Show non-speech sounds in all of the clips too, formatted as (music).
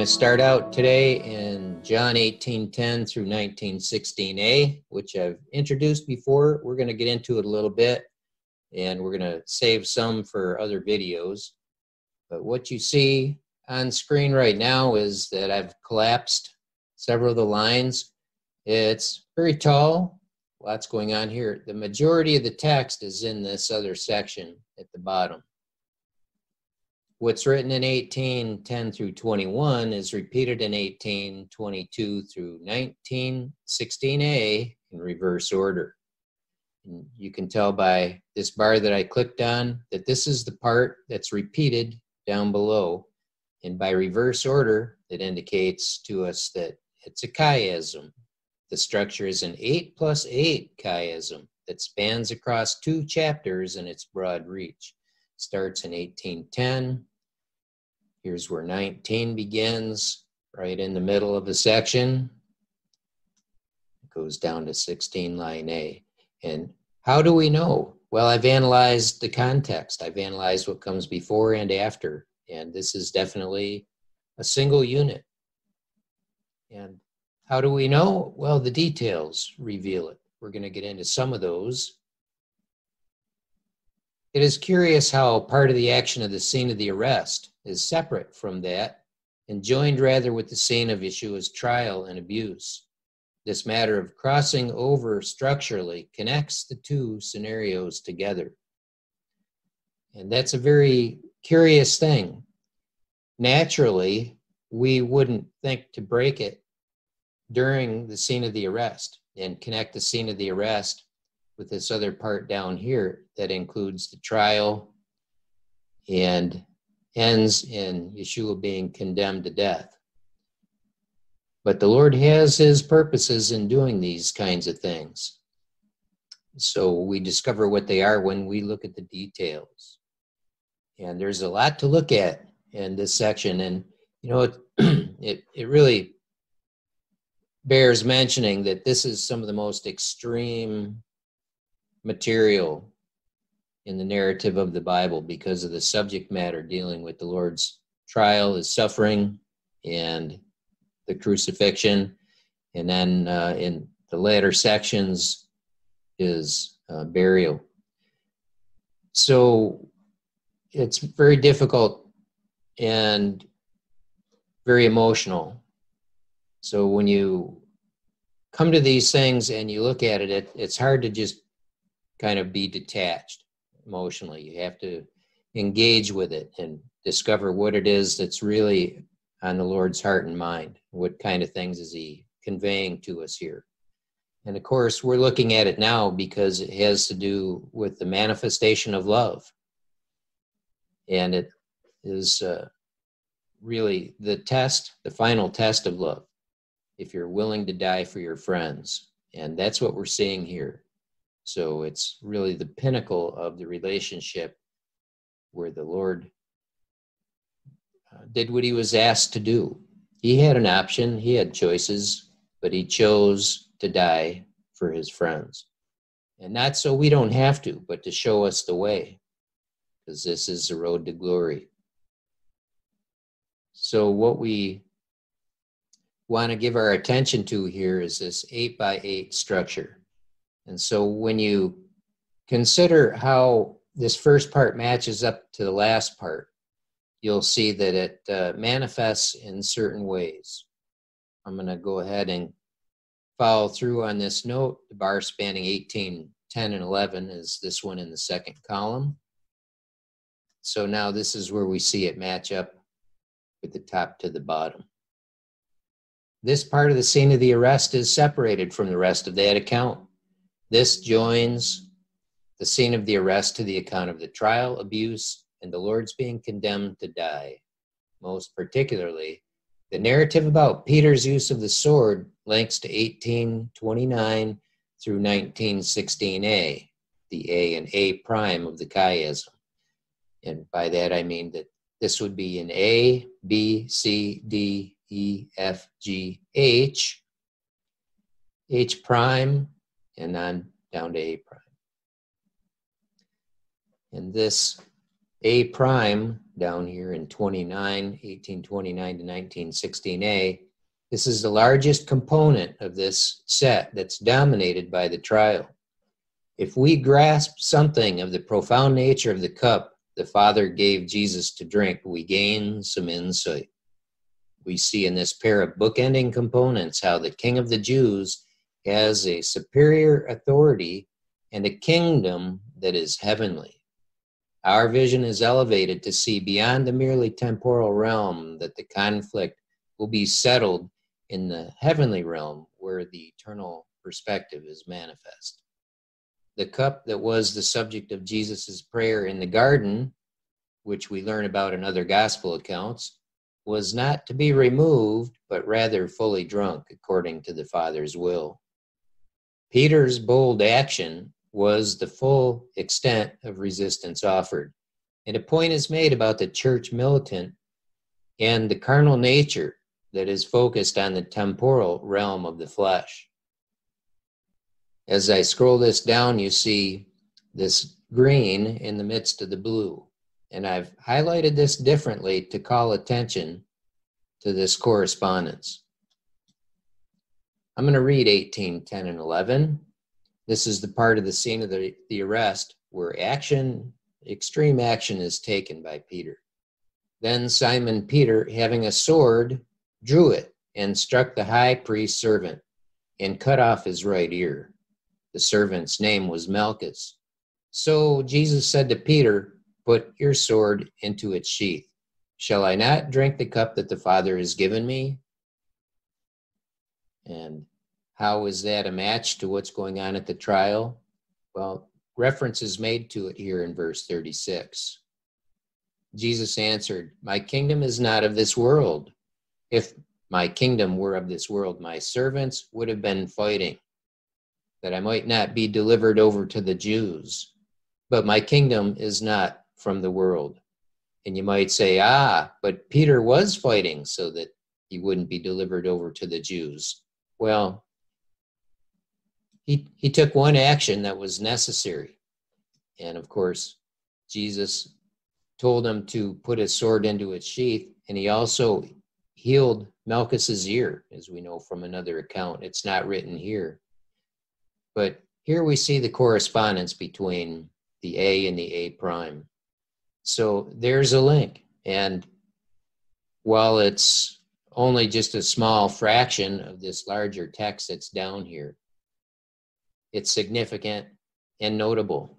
Going to start out today in John 18:10 through 19:16a, which I've introduced before. We're going to get into it a little bit, and we're going to save some for other videos. But what you see on screen right now is that I've collapsed several of the lines. It's very tall, lots going on here. The majority of the text is in this other section at the bottom what's written in 18 10 through 21 is repeated in 18 22 through 19 16a in reverse order. And you can tell by this bar that i clicked on that this is the part that's repeated down below. And by reverse order it indicates to us that it's a chiasm. The structure is an 8 plus 8 chiasm that spans across two chapters in its broad reach. Starts in 1810 Here's where 19 begins, right in the middle of the section. It goes down to 16 line A. And how do we know? Well, I've analyzed the context. I've analyzed what comes before and after. And this is definitely a single unit. And how do we know? Well, the details reveal it. We're going to get into some of those. It is curious how part of the action of the scene of the arrest is separate from that and joined rather with the scene of Yeshua's trial and abuse. This matter of crossing over structurally connects the two scenarios together. And that's a very curious thing. Naturally, we wouldn't think to break it during the scene of the arrest and connect the scene of the arrest with this other part down here that includes the trial and ends in Yeshua being condemned to death. But the Lord has his purposes in doing these kinds of things. So we discover what they are when we look at the details. And there's a lot to look at in this section. And, you know, it, (clears throat) it, it really bears mentioning that this is some of the most extreme material in the narrative of the Bible because of the subject matter dealing with the Lord's trial, his suffering, and the crucifixion. And then uh, in the latter sections, his uh, burial. So it's very difficult and very emotional. So when you come to these things and you look at it, it it's hard to just kind of be detached emotionally. You have to engage with it and discover what it is that's really on the Lord's heart and mind. What kind of things is He conveying to us here? And of course, we're looking at it now because it has to do with the manifestation of love. And it is uh, really the test, the final test of love, if you're willing to die for your friends. And that's what we're seeing here. So it's really the pinnacle of the relationship where the Lord uh, did what he was asked to do. He had an option, he had choices, but he chose to die for his friends. And not so we don't have to, but to show us the way, because this is the road to glory. So, what we want to give our attention to here is this eight by eight structure. And so when you consider how this first part matches up to the last part, you'll see that it uh, manifests in certain ways. I'm going to go ahead and follow through on this note. The bar spanning 18, 10, and 11 is this one in the second column. So now this is where we see it match up with the top to the bottom. This part of the scene of the arrest is separated from the rest of that account. This joins the scene of the arrest to the account of the trial, abuse, and the Lord's being condemned to die. Most particularly, the narrative about Peter's use of the sword links to 1829 through 1916a, the A and A prime of the chiasm. And by that I mean that this would be an A, B, C, D, E, F, G, H, H prime, and then down to A prime. And this A prime down here in 29, 1829 to 1916a. This is the largest component of this set that's dominated by the trial. If we grasp something of the profound nature of the cup the Father gave Jesus to drink, we gain some insight. We see in this pair of bookending components how the King of the Jews has a superior authority and a kingdom that is heavenly. Our vision is elevated to see beyond the merely temporal realm that the conflict will be settled in the heavenly realm where the eternal perspective is manifest. The cup that was the subject of Jesus' prayer in the garden, which we learn about in other gospel accounts, was not to be removed, but rather fully drunk according to the Father's will. Peter's bold action was the full extent of resistance offered. And a point is made about the church militant and the carnal nature that is focused on the temporal realm of the flesh. As I scroll this down, you see this green in the midst of the blue. And I've highlighted this differently to call attention to this correspondence. I'm going to read 18, 10, and 11. This is the part of the scene of the, the arrest where action, extreme action, is taken by Peter. Then Simon Peter, having a sword, drew it and struck the high priest's servant and cut off his right ear. The servant's name was Malchus. So Jesus said to Peter, Put your sword into its sheath. Shall I not drink the cup that the Father has given me? And how is that a match to what's going on at the trial? Well, reference is made to it here in verse 36. Jesus answered, My kingdom is not of this world. If my kingdom were of this world, my servants would have been fighting, that I might not be delivered over to the Jews. But my kingdom is not from the world. And you might say, ah, but Peter was fighting so that he wouldn't be delivered over to the Jews. Well, he, he took one action that was necessary. And of course, Jesus told him to put his sword into its sheath, and he also healed Malchus's ear, as we know from another account. It's not written here. But here we see the correspondence between the A and the A prime. So there's a link. And while it's only just a small fraction of this larger text that's down here, it's significant and notable.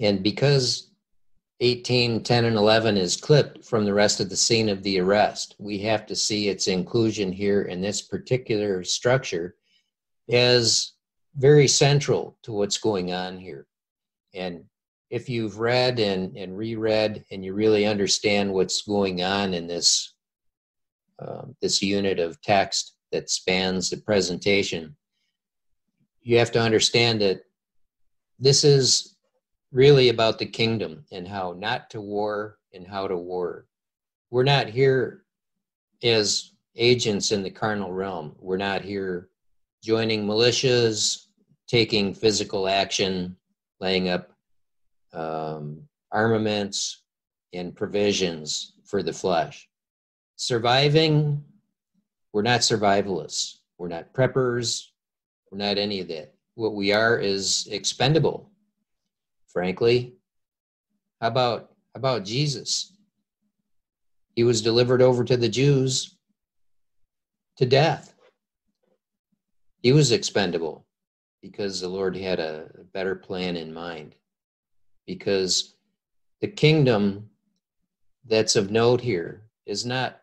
And because 18, 10, and 11 is clipped from the rest of the scene of the arrest, we have to see its inclusion here in this particular structure as very central to what's going on here. And if you've read and, and reread and you really understand what's going on in this uh, this unit of text that spans the presentation, you have to understand that this is really about the kingdom and how not to war and how to war. We're not here as agents in the carnal realm. We're not here joining militias, taking physical action, laying up um, armaments and provisions for the flesh. Surviving, we're not survivalists. We're not preppers. We're not any of that. What we are is expendable, frankly. How about, how about Jesus? He was delivered over to the Jews to death. He was expendable because the Lord had a better plan in mind. Because the kingdom that's of note here is not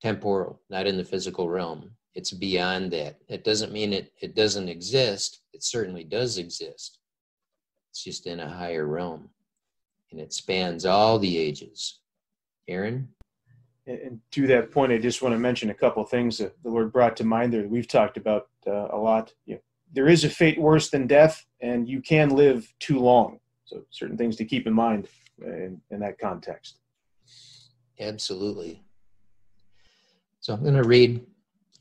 temporal, not in the physical realm it's beyond that. It doesn't mean it, it doesn't exist. It certainly does exist. It's just in a higher realm. And it spans all the ages. Aaron? And to that point, I just want to mention a couple of things that the Lord brought to mind there that we've talked about uh, a lot. You know, there is a fate worse than death, and you can live too long. So, certain things to keep in mind in, in that context. Absolutely. So, I'm going to read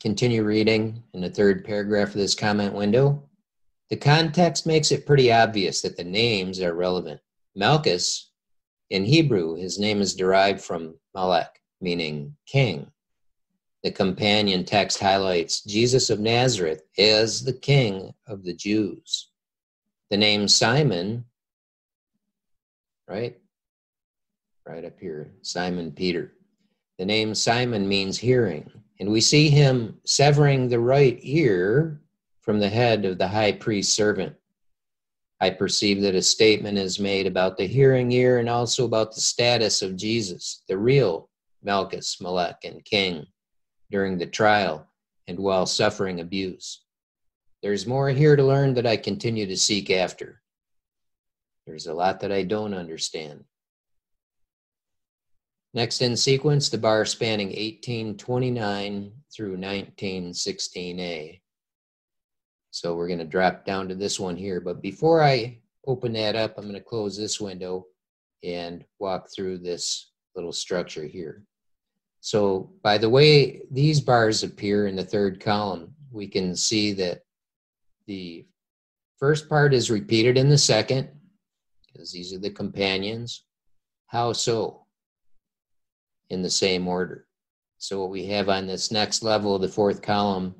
Continue reading in the third paragraph of this comment window. The context makes it pretty obvious that the names are relevant. Malchus In Hebrew, his name is derived from Malek, meaning king. The companion text highlights Jesus of Nazareth as the king of the Jews. The name Simon, right? Right up here, Simon Peter. The name Simon means hearing, and we see him severing the right ear from the head of the high priest's servant. I perceive that a statement is made about the hearing ear and also about the status of Jesus, the real Malchus, Malek, and King during the trial and while suffering abuse. There's more here to learn that I continue to seek after. There's a lot that I don't understand. Next in sequence, the bar spanning 1829 through 1916A. So we're going to drop down to this one here. But before I open that up, I'm going to close this window and walk through this little structure here. So by the way these bars appear in the third column, we can see that the first part is repeated in the second, because these are the companions. How so? In the same order. So what we have on this next level the fourth column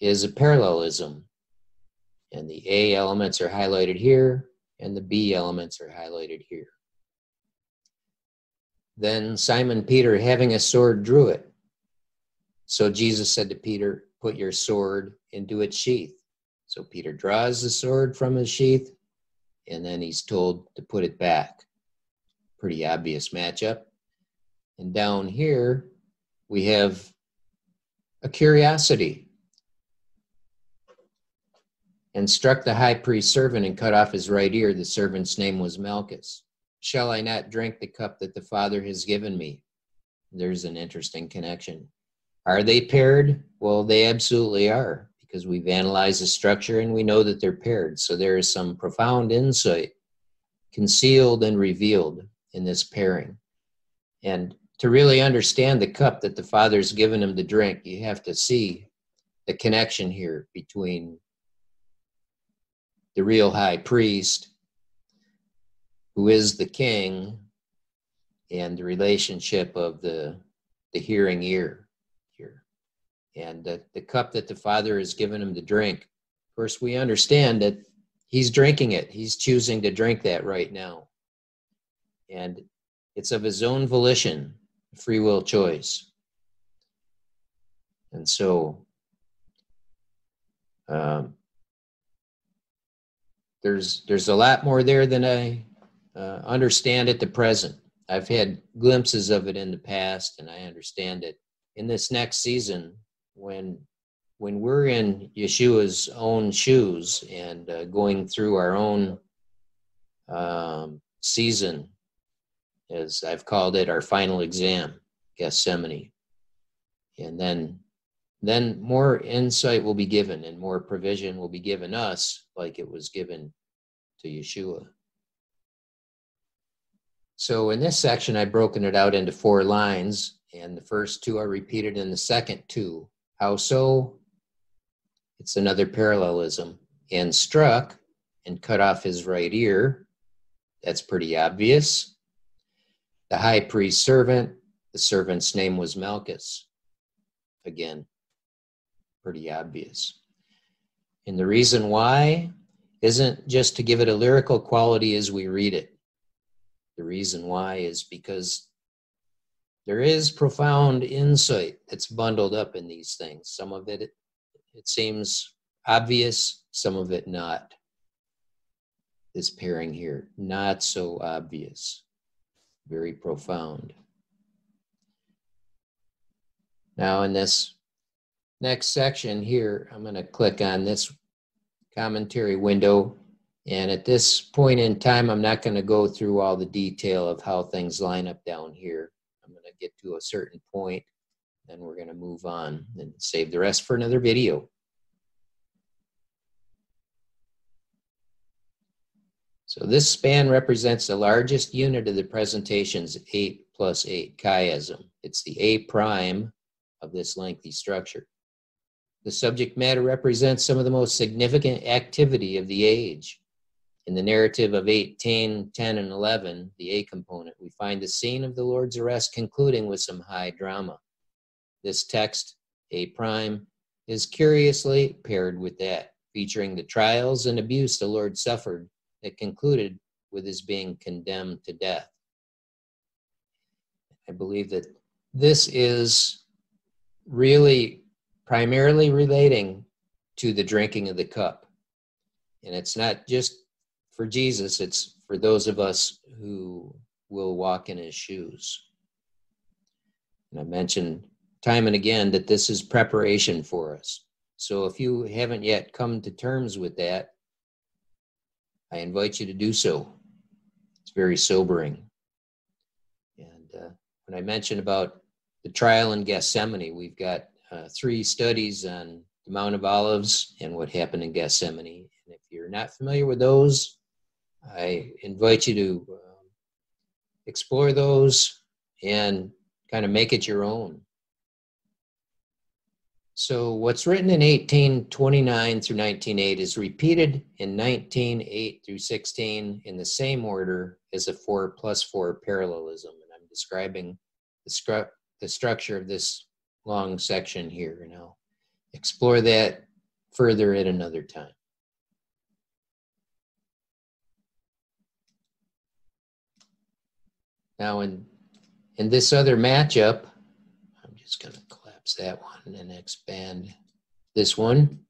is a parallelism. And the A elements are highlighted here, and the B elements are highlighted here. Then Simon Peter, having a sword, drew it. So Jesus said to Peter, Put your sword into its sheath. So Peter draws the sword from his sheath, and then he's told to put it back. Pretty obvious matchup. And down here, we have a curiosity. And struck the high priest's servant and cut off his right ear. The servant's name was Malchus. Shall I not drink the cup that the Father has given me? There's an interesting connection. Are they paired? Well, they absolutely are because we've analyzed the structure and we know that they're paired. So there is some profound insight concealed and revealed in this pairing. And to really understand the cup that the Father's given him to drink, you have to see the connection here between the real high priest who is the king and the relationship of the the hearing ear here. And the, the cup that the father has given him to drink. Of course we understand that he's drinking it. He's choosing to drink that right now. And it's of his own volition free will choice and so um, there's there's a lot more there than i uh, understand at the present. I've had glimpses of it in the past, and I understand it in this next season when when we're in Yeshua's own shoes and uh, going through our own um, season, as I've called it, our final exam, Gethsemane, and then then more insight will be given and more provision will be given us, like it was given to Yeshua. So in this section, I've broken it out into four lines, and the first two are repeated in the second two. How so? It's another parallelism. And struck and cut off his right ear. That's pretty obvious. The high priest servant, the servant's name was Malchus. Again, pretty obvious. And the reason why isn't just to give it a lyrical quality as we read it. The reason why is because there is profound insight that's bundled up in these things. Some of it, it seems obvious, some of it not. This pairing here, not so obvious, very profound. Now, in this next section here, I'm going to click on this commentary window and at this point in time, I'm not going to go through all the detail of how things line up down here. I'm going to get to a certain point, then we're going to move on and save the rest for another video. So this span represents the largest unit of the presentation's 8 plus 8 chiasm. It's the A prime of this lengthy structure. The subject matter represents some of the most significant activity of the age In the narrative of 18, 10, and 11, the A component, we find the scene of the Lord's arrest concluding with some high drama. This text, A prime, is curiously paired with that, featuring the trials and abuse the Lord suffered that concluded with his being condemned to death. I believe that this is really primarily relating to the drinking of the cup. And it's not just for Jesus, it's for those of us who will walk in his shoes. And I mentioned time and again that this is preparation for us. So if you haven't yet come to terms with that, I invite you to do so. It's very sobering. And uh, when I mentioned about the trial in Gethsemane, we've got uh, three studies on the Mount of Olives and what happened in Gethsemane. And if you're not familiar with those, I invite you to um, explore those and kind of make it your own. So what's written in 1829 through 1908 is repeated in 1908 through 16 in the same order as a 4 plus 4 parallelism. And I'm describing the, stru- the structure of this long section here. And I'll explore that further at another time. Now in, in this other matchup, I'm just going to that one and expand this one.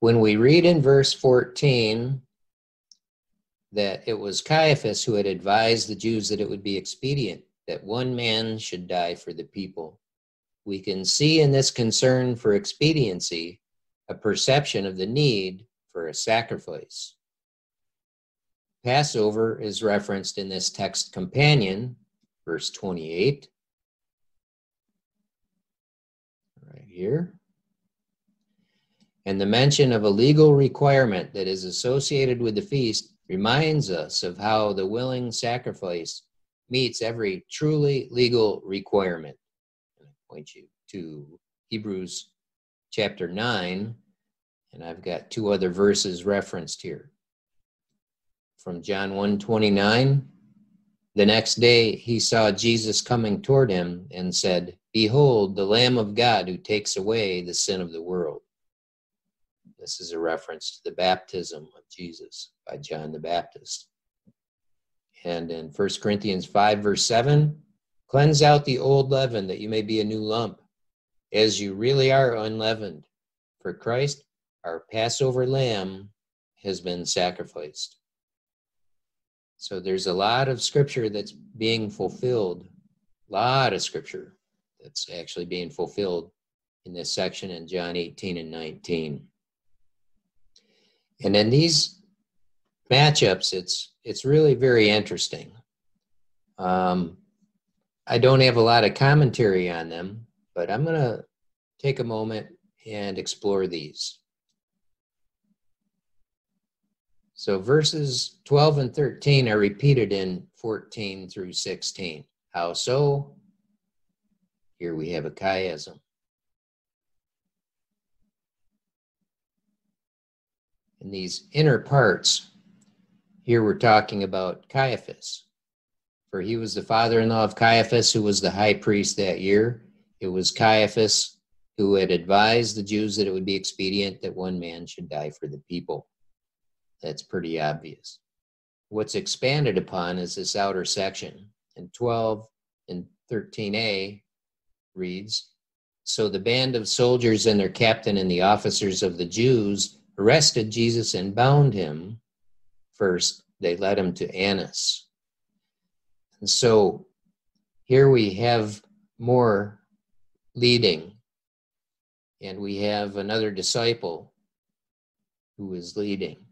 When we read in verse 14 that it was Caiaphas who had advised the Jews that it would be expedient that one man should die for the people, we can see in this concern for expediency a perception of the need for a sacrifice. Passover is referenced in this text companion, verse 28. Right here. And the mention of a legal requirement that is associated with the feast reminds us of how the willing sacrifice meets every truly legal requirement. I point you to Hebrews chapter 9, and I've got two other verses referenced here. From John 1:29, the next day he saw Jesus coming toward him and said, Behold, the Lamb of God who takes away the sin of the world. This is a reference to the baptism of Jesus by John the Baptist. And in 1 Corinthians 5, verse 7, cleanse out the old leaven that you may be a new lump, as you really are unleavened. For Christ our Passover lamb has been sacrificed. So there's a lot of scripture that's being fulfilled, a lot of scripture that's actually being fulfilled in this section in John 18 and 19. And in these matchups, it's it's really very interesting. Um, I don't have a lot of commentary on them, but I'm going to take a moment and explore these. So verses 12 and 13 are repeated in 14 through 16. How so? Here we have a chiasm. In these inner parts, here we're talking about Caiaphas. For he was the father in law of Caiaphas, who was the high priest that year. It was Caiaphas who had advised the Jews that it would be expedient that one man should die for the people. That's pretty obvious. What's expanded upon is this outer section. And 12 and 13a reads So the band of soldiers and their captain and the officers of the Jews arrested Jesus and bound him. First, they led him to Annas. And so here we have more leading, and we have another disciple who is leading.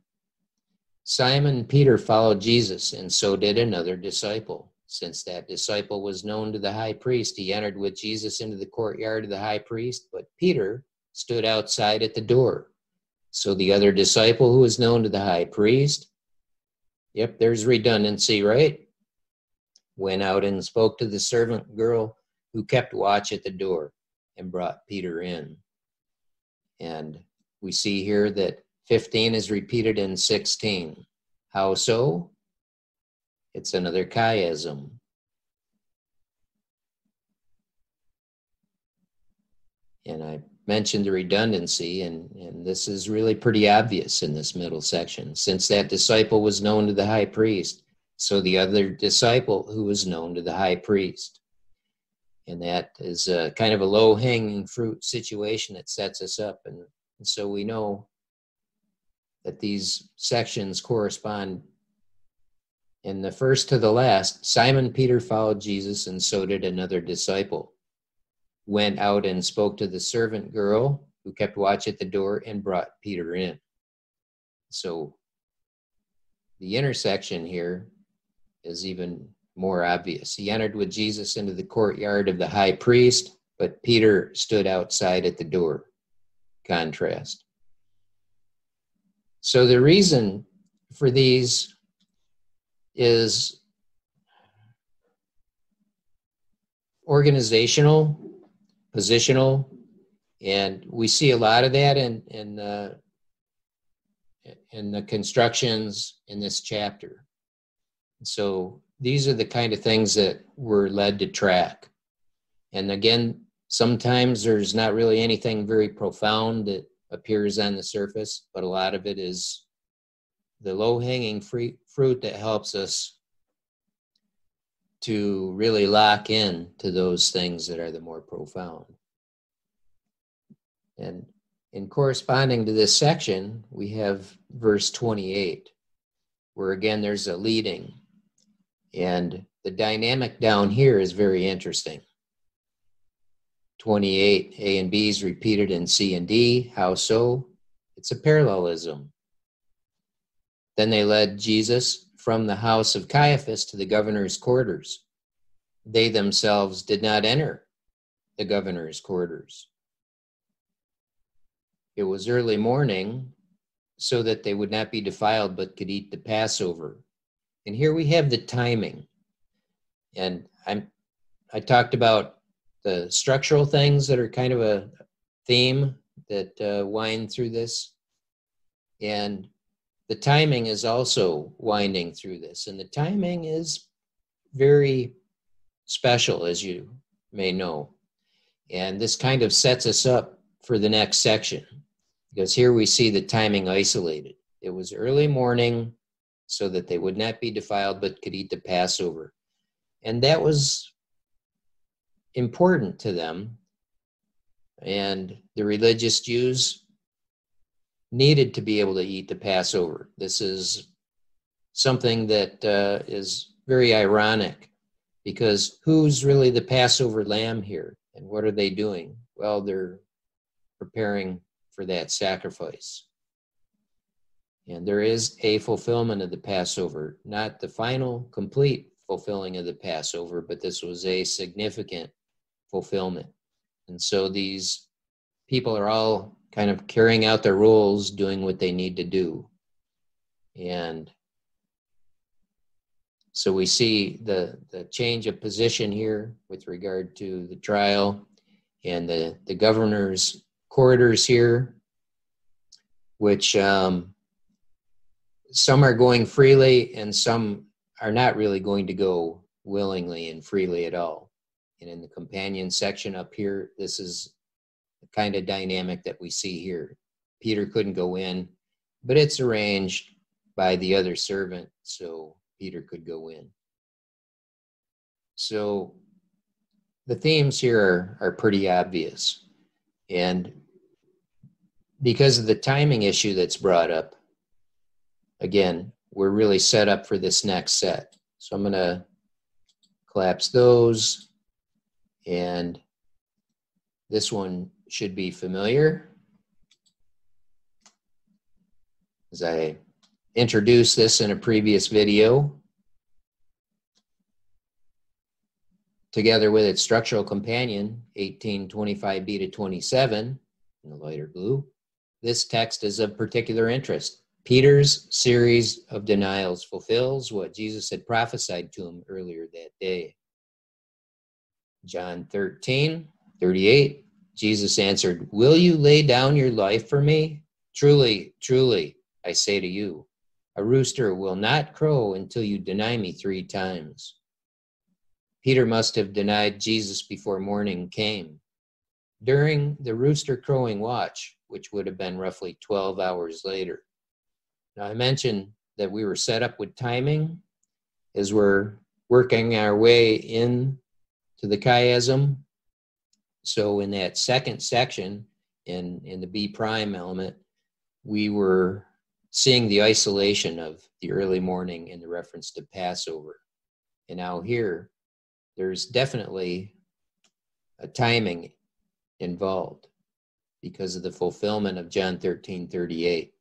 Simon Peter followed Jesus, and so did another disciple. Since that disciple was known to the high priest, he entered with Jesus into the courtyard of the high priest, but Peter stood outside at the door. So the other disciple who was known to the high priest, yep, there's redundancy, right? Went out and spoke to the servant girl who kept watch at the door and brought Peter in. And we see here that 15 is repeated in 16. How so? It's another chiasm. And I mentioned the redundancy, and, and this is really pretty obvious in this middle section. Since that disciple was known to the high priest, so the other disciple who was known to the high priest. And that is a kind of a low hanging fruit situation that sets us up. And, and so we know that these sections correspond in the first to the last. Simon Peter followed Jesus, and so did another disciple went out and spoke to the servant girl who kept watch at the door and brought Peter in. So the intersection here is even more obvious. He entered with Jesus into the courtyard of the high priest, but Peter stood outside at the door. Contrast. So the reason for these is organizational positional, and we see a lot of that in in the in the constructions in this chapter. So these are the kind of things that we're led to track. And again, sometimes there's not really anything very profound that appears on the surface, but a lot of it is the low hanging fruit that helps us to really lock in to those things that are the more profound. And in corresponding to this section, we have verse 28, where again there's a leading. And the dynamic down here is very interesting. 28, A and B is repeated in C and D. How so? It's a parallelism. Then they led Jesus from the house of Caiaphas to the governor's quarters. They themselves did not enter the governor's quarters. It was early morning, so that they would not be defiled but could eat the Passover. And here we have the timing. And I'm I talked about the structural things that are kind of a theme that uh, wind through this. And the timing is also winding through this, and the timing is very special, as you may know. And this kind of sets us up for the next section because here we see the timing isolated. It was early morning so that they would not be defiled but could eat the Passover. And that was important to them. And the religious Jews needed to be able to eat the Passover. This is something that uh, is very ironic because who's really the Passover lamb here? And what are they doing? Well, they're preparing for that sacrifice. And there is a fulfillment of the Passover, not the final, complete fulfilling of the Passover, but this was a significant fulfillment. And so these people are all kind of carrying out their roles, doing what they need to do. And so we see the, the change of position here with regard to the trial and the, the governor's corridors here, which um, some are going freely and some are not really going to go willingly and freely at all. And in the companion section up here, this is the kind of dynamic that we see here. Peter couldn't go in, but it's arranged by the other servant, so Peter could go in. So the themes here are, are pretty obvious. And because of the timing issue that's brought up, again, we're really set up for this next set. So I'm going to collapse those. And this one should be familiar. As I introduced this in a previous video, together with its structural companion, 1825b to 27, in the lighter blue, this text is of particular interest. Peter's series of denials fulfills what Jesus had prophesied to him earlier that day. John 13, 38, Jesus answered, Will you lay down your life for me? Truly, truly, I say to you, a rooster will not crow until you deny me three times. Peter must have denied Jesus before morning came. During the rooster crowing watch, which would have been roughly 12 hours later. Now, I mentioned that we were set up with timing as we're working our way in to the chiasm. So, in that second section, in, in the B prime element, we were seeing the isolation of the early morning in the reference to Passover. And now here, there's definitely a timing involved because of the fulfillment of John 13 38.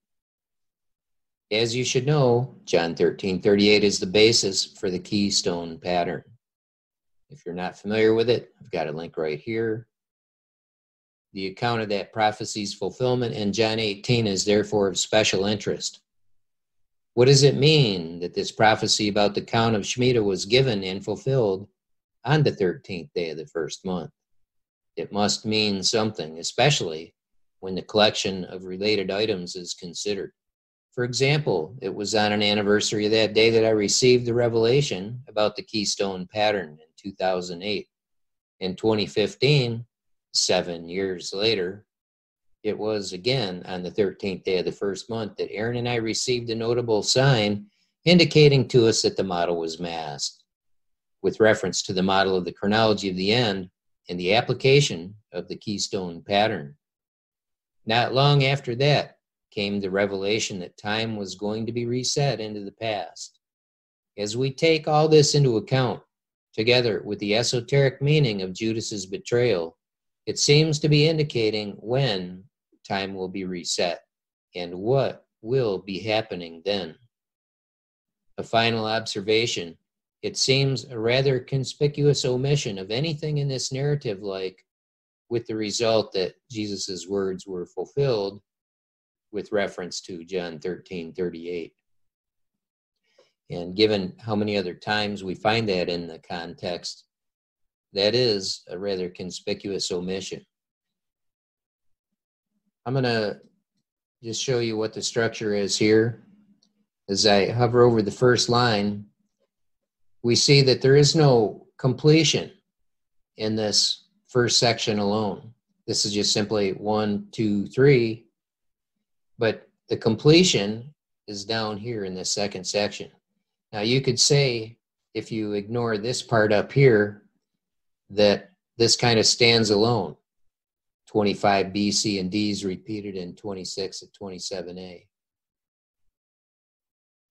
As you should know, John 13 38 is the basis for the keystone pattern. If you're not familiar with it, I've got a link right here. The account of that prophecy's fulfillment in John 18 is therefore of special interest. What does it mean that this prophecy about the count of Shemitah was given and fulfilled on the 13th day of the first month? It must mean something, especially when the collection of related items is considered. For example, it was on an anniversary of that day that I received the revelation about the Keystone pattern in 2008. In 2015, seven years later, it was again on the 13th day of the first month that Aaron and I received a notable sign indicating to us that the model was masked. With reference to the model of the chronology of the end, and the application of the keystone pattern. Not long after that came the revelation that time was going to be reset into the past. As we take all this into account, together with the esoteric meaning of Judas's betrayal, it seems to be indicating when time will be reset and what will be happening then. A final observation it seems a rather conspicuous omission of anything in this narrative, like with the result that Jesus' words were fulfilled with reference to John 13 38. And given how many other times we find that in the context, that is a rather conspicuous omission. I'm going to just show you what the structure is here. As I hover over the first line, we see that there is no completion in this first section alone. This is just simply one, two, three, but the completion is down here in this second section. Now you could say, if you ignore this part up here, that this kind of stands alone. 25 B, C, and D is repeated in 26 and 27A.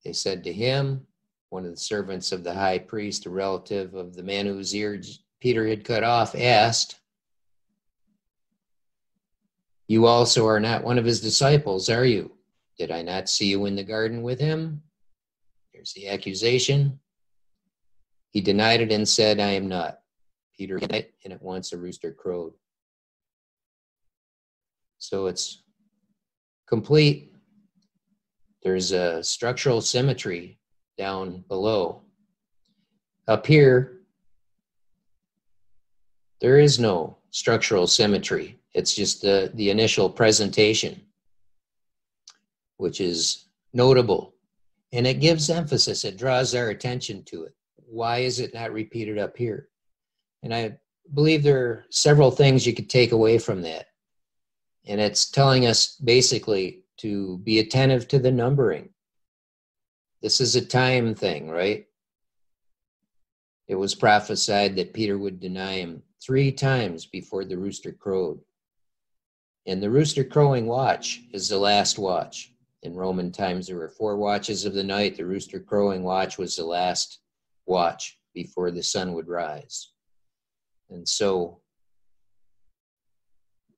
They said to him, one of the servants of the high priest, a relative of the man whose ear Peter had cut off, asked, You also are not one of his disciples, are you? Did I not see you in the garden with him? Here's the accusation. He denied it and said, I am not. Peter hit it, and at once a rooster crowed. So it's complete. There's a structural symmetry down below. Up here, there is no structural symmetry. It's just the, the initial presentation, which is notable. And it gives emphasis, it draws our attention to it. Why is it not repeated up here? And I believe there are several things you could take away from that. And it's telling us basically to be attentive to the numbering. This is a time thing, right? It was prophesied that Peter would deny him three times before the rooster crowed. And the rooster crowing watch is the last watch. In Roman times, there were four watches of the night. The rooster crowing watch was the last watch before the sun would rise. And so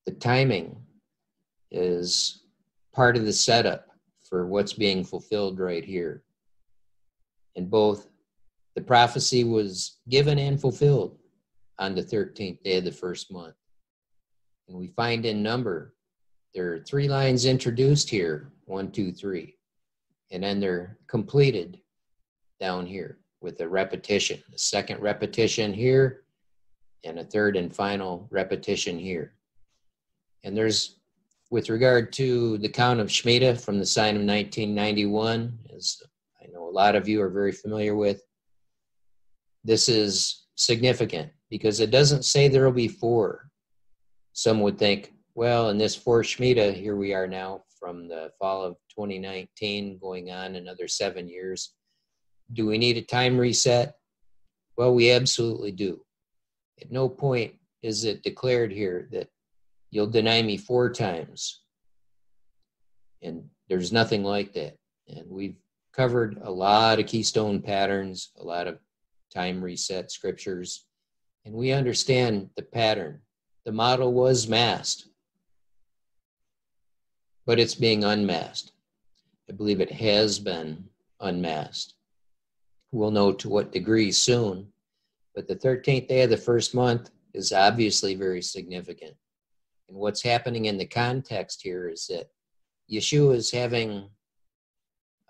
the timing is part of the setup for what's being fulfilled right here and both the prophecy was given and fulfilled on the 13th day of the first month. And we find in number, there are three lines introduced here one, two, three. And then they're completed down here with a repetition, a second repetition here, and a third and final repetition here. And there's, with regard to the Count of Shemitah from the sign of 1991, as I know a lot of you are very familiar with, this is significant because it doesn't say there will be four. Some would think, well, in this four Shemitah, here we are now from the fall of 2019 going on another seven years. Do we need a time reset? Well, we absolutely do. At no point is it declared here that you'll deny me four times. And there's nothing like that. And we've covered a lot of keystone patterns, a lot of time reset scriptures, and we understand the pattern. The model was masked, but it's being unmasked. I believe it has been unmasked. We'll know to what degree soon, but the 13th day of the first month is obviously very significant. And what's happening in the context here is that Yeshua is having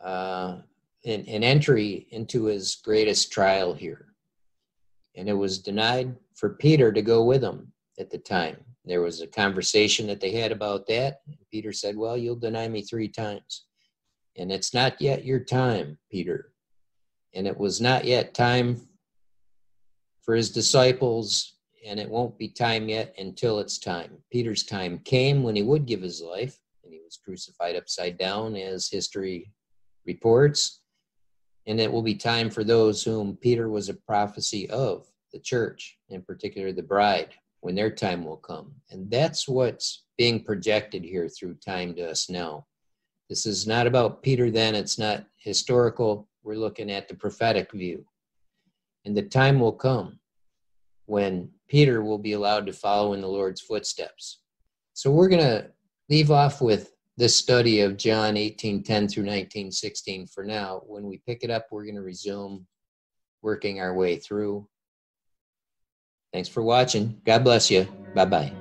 uh, an, an entry into his greatest trial here. And it was denied for Peter to go with him at the time. There was a conversation that they had about that. Peter said, Well, you'll deny me three times. And it's not yet your time, Peter. And it was not yet time for his disciples, and it won't be time yet until it's time. Peter's time came when he would give his life, and he was crucified upside down, as history reports. And it will be time for those whom Peter was a prophecy of, the church, in particular the bride, when their time will come. And that's what's being projected here through time to us now. This is not about Peter then, it's not historical. We're looking at the prophetic view. And the time will come when Peter will be allowed to follow in the Lord's footsteps. So we're going to leave off with this study of John 1810 through 1916 for now. When we pick it up, we're going to resume working our way through. Thanks for watching. God bless you. Bye bye.